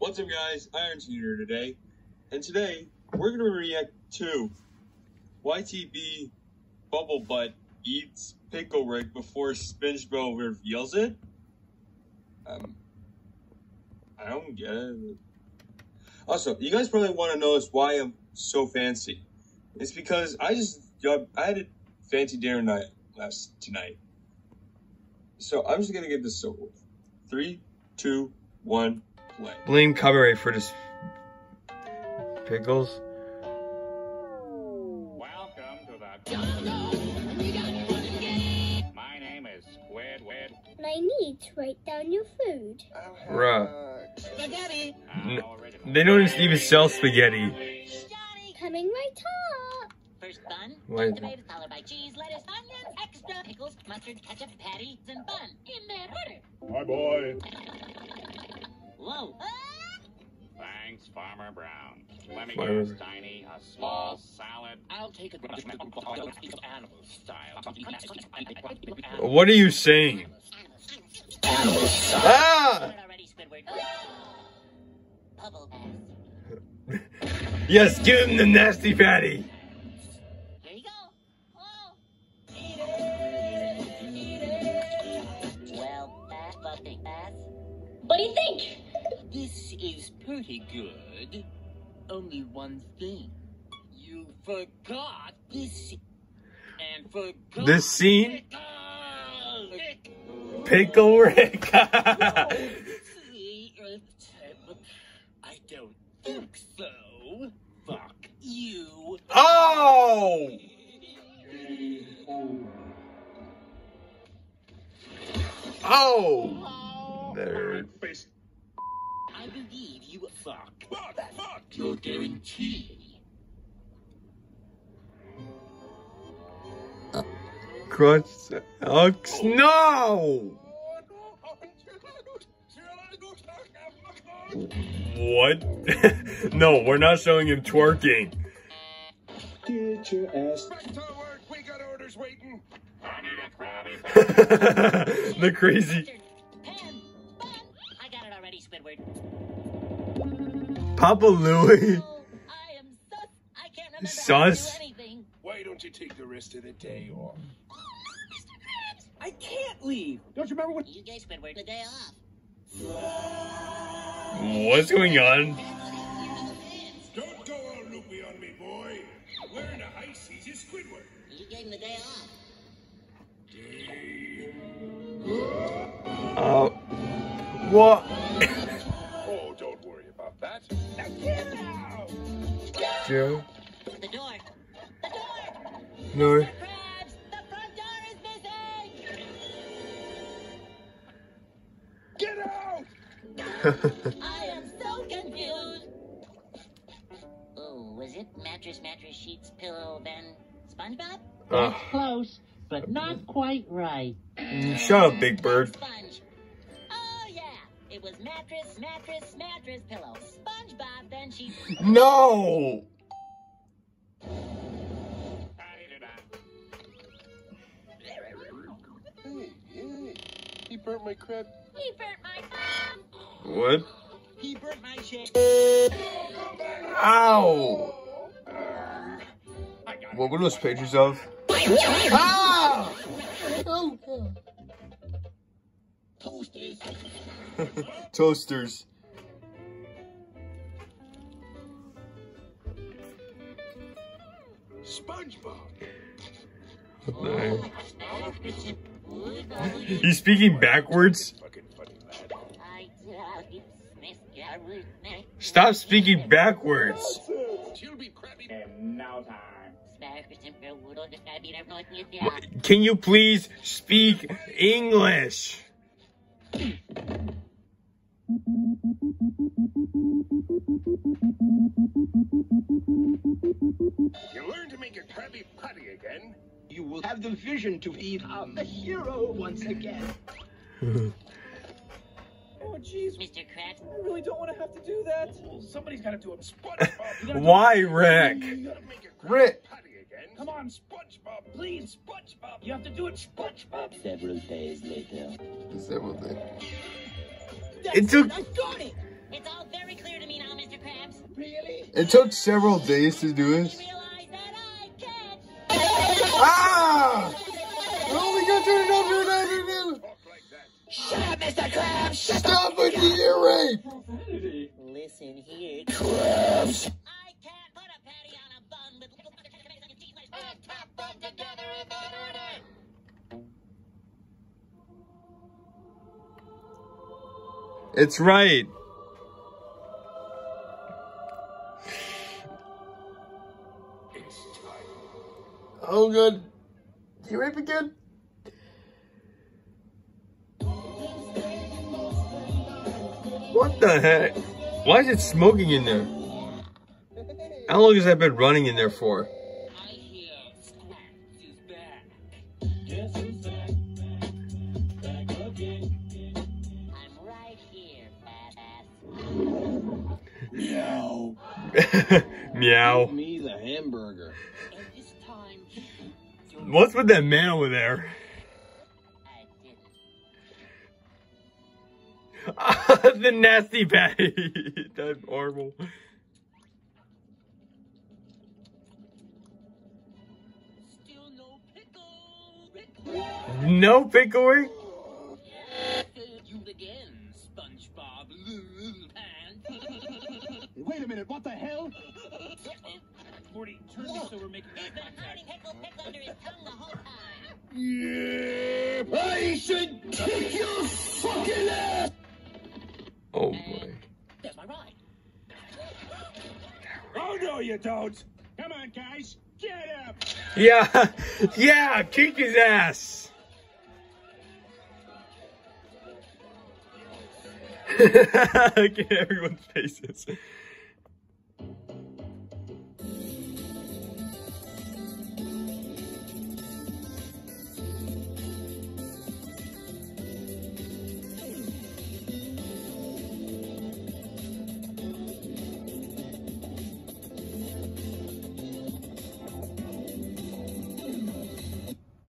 What's up guys, Iron here today, and today we're gonna react to YTP Bubble Butt eats Pickle Rick before SpongeBob reveals it? Um, I don't get it. Also, you guys probably want to is why I'm so fancy. It's because I just, I had a fancy dinner night last tonight. So I'm just gonna get this over with. Three, two, one, play. Blame copyright for this pickles. Welcome to the. My name is Squidward. And I need to write down your food. Bruh. Spaghetti. N- They don't even sell spaghetti. Coming right up. First bun, Why is tomatoes followed by cheese, lettuce, onions, extra pickles, mustard, ketchup, patty, and bun. In that order. Hi, boy. Whoa. Thanks, Farmer Brown. Let me Farmer- guess, Tiny. A small salad. I'll take a animal style. What are you saying? Ah! Already, Squidward. Yes, give him the nasty patty. Pretty good. Only one thing. You forgot this and forgot This scene? Pickle. Pickle Rick. I don't think so. Fuck you. oh! Oh! There. I believe you fuck. Fuck, fuck. Your guarantee. Crunch. Ox. No! What? no, we're not showing him twerking. Get your ass. We got orders waiting. I need a Krabby the crazy Papa Louie. Oh, I am sus. I can't remember Sus? how to do anything. Why don't you take the rest of the day off? Oh, Mr. Krabs. I can't leave. Don't you remember what? You gave Squidward the day off. What's going on? Don't go all loopy on me, boy. We're in a high season Squidward. You gave him the day off. Uh, what? Oh, don't worry about that. Now get out! Joe? The door. The door. No. Krabs, the front door is missing. Get out! I am so confused. Oh, was it mattress, mattress, sheets, pillow, then SpongeBob? Uh, Close, but not quite right. shut up, Big Bird. Sponge. Yeah, it was mattress, mattress, mattress, pillow. SpongeBob, then sheets. No! Hey, hey. He burnt my crab. He burnt my. What? He burnt my shit. Ow! What were those pictures of? Ah! Toasters. Toasters. SpongeBob. No. He's speaking backwards? Fucking funny lad. I Miss Garrett. Stop speaking backwards. She'll be crabby. In no time. Can you please speak English? You learn to make a Krabby Patty again. You will have the vision to be a hero once again. Oh, jeez. Mr. Krabs. I really don't want to have to do that. Well, Somebody's got to do it. SpongeBob. you gotta do Why. Rick? You gotta make a Krabby Rick. Patty again. Come on, SpongeBob. Please, SpongeBob. You have to do it, SpongeBob. Several days later. Several days. That's it took. I got it. It's all very clear to me now, Mr. Krabs. Really? It took several days to do this. Realize that I can't. Ah! Oh, we got to another, another, another. Talk like. Shut up, Mr. Krabs! Stop with the ear rape! Listen here. Krabs! It's right. Oh, good. You rape again? What the heck? Why is it smoking in there? How long has that been running in there for? Meow. Meow. Me the hamburger. And this time, What's with that man over there? I the nasty patty. That's horrible. Still no pickle. No pickle. You again, SpongeBob Pants. Wait a minute, what the hell? Morty, turn me so we're making He's been hiding pickle pickle under his tongue the whole time. Yeah, I should kick your fucking ass! Oh uh, boy. There's my ride. Oh, no, you don't. Come on, guys. Get up. Yeah, yeah, kick his ass. Look at everyone's faces.